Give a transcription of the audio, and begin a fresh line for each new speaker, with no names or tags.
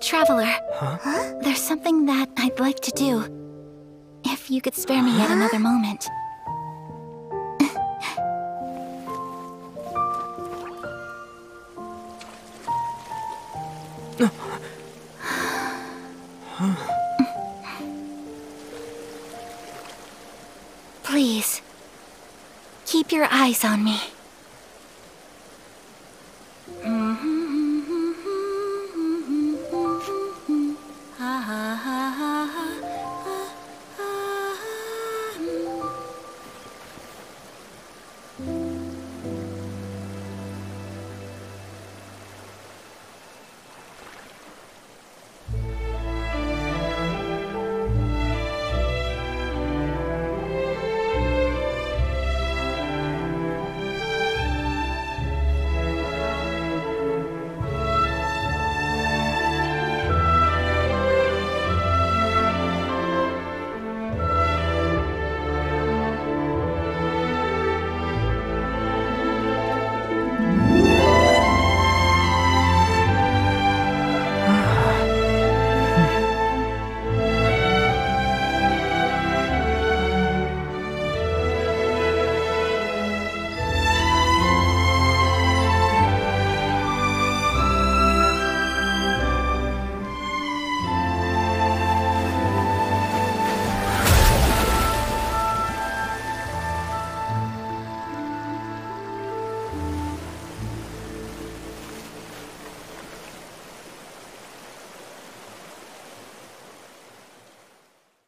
Traveler. Huh? There's something that I'd like to do. If you could spare me yet another moment. Please, keep your eyes on me. ha ha